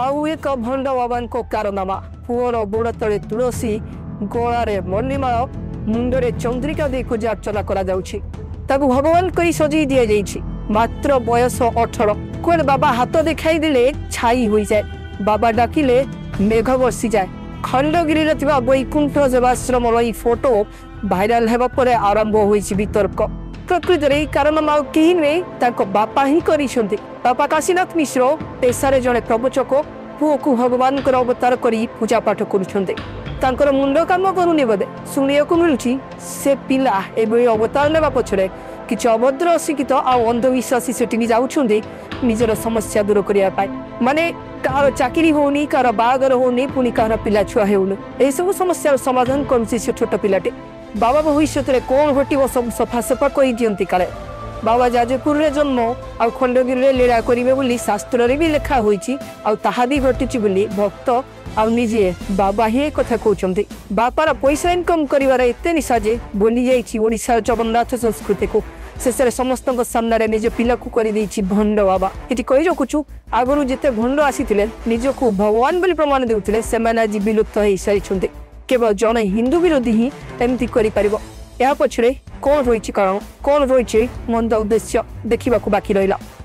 ଆଉ ଏକ ଭଣ୍ଡ ବାବାଙ୍କ କାରନାମା ପୁଅର ବୁଡ଼ ତଳେ ତୁଳସୀ ଗଳାରେ ମଲ୍ଲିମାଳ ମୁଣ୍ଡରେ ଚନ୍ଦ୍ରିକା ଦେଇ ପୂଜା ଅର୍ଚ୍ଚନା କରାଯାଉଛି ତାକୁ ଭଗବାନ କରି ସଜେଇ ଦିଆଯାଇଛି ମାତ୍ର ବୟସ ଅଠର କୁଆଡ଼େ ବାବା ହାତ ଦେଖାଇ ଦେଲେ ଛାଇ ହୋଇଯାଏ ବାବା ଡାକିଲେ ମେଘ ବସିଯାଏ ଖଣ୍ଡଗିରିରେ ଥିବା ବୈକୁଣ୍ଠ ସେବାଶ୍ରମର ଏହି ଫଟୋ ଭାଇରାଲ ହେବା ପରେ ଆରମ୍ଭ ହୋଇଛି ବିତର୍କ প্রকৃতরে কারণ আমার কেহি নুয়ে তাঁর বাপা হি করেছেন বাপা কাশীনাথ মিশ্র পেশার জনে প্রবচক পুয়কু ভগবানঙ্কর অবতার করে পূজা পাঠ করছেন তাঁর মুন্ড কাম করুনি বোধে শুণবাকে মিলুছি সে পিলা এভাবে অবতার নেওয়া পছরে কিছু অভদ্র অশিক্ষিত আন্ধবিশ্বাসী সেটিকি যাচ্ছেন নিজের সমস্যা দূর করা মানে কার চাকরি হোনি কার বাহাঘর হোনি পুঁ কার পিলা ছুয়া হেউনি এইসব সমস্যার সমাধান করুছি সে ছোট পিলাটি ବାବା ଭବିଷ୍ୟତରେ କ'ଣ ଘଟିବ ସବୁ ସଫାସଫା କହିଦିଅନ୍ତି କାଳେ ବାବା ଯାଜପୁରରେ ଜନ୍ମ ଆଉ ଖଣ୍ଡଗିରିରେ ଲୀଳା କରିବେ ବୋଲି ଶାସ୍ତ୍ରରେ ବି ଲେଖା ହୋଇଛି ଆଉ ତାହା ବି ଘଟିଛି ବୋଲି ଭକ୍ତ ଆଉ ନିଜେ ବାବା ହିଁ ଏ କଥା କହୁଛନ୍ତି ବାପାର ପଇସା ଇନକମ୍ କରିବାର ଏତେ ନିଶା ଯେ ଭୁଲିଯାଇଛି ଓଡ଼ିଶାର ଜଗନ୍ନାଥ ସଂସ୍କୃତିକୁ ଶେଷରେ ସମସ୍ତଙ୍କ ସାମ୍ନାରେ ନିଜ ପିଲାକୁ କରିଦେଇଛି ଭଣ୍ଡ ବାବା ଏଠି କହି ରଖୁଛୁ ଆଗରୁ ଯେତେ ଭଣ୍ଡ ଆସିଥିଲେ ନିଜକୁ ଭଗବାନ ବୋଲି ପ୍ରମାଣ ଦେଉଥିଲେ ସେମାନେ ଆଜି ବିଲୁପ୍ତ ହେଇସାରିଛନ୍ତି কেবল জଣେ ହିନ୍ଦୁ ବିରୋଧୀ ହିଁ ଏମିତି କରିପାରିବ ଏହା ପଛରେ କ'ଣ ରହିଛି କାରଣ କ'ଣ ରହିଛି ମନ୍ଦ ଉଦ୍ଦେଶ୍ୟ ଦେଖିବାକୁ ବାକି ରହିଲା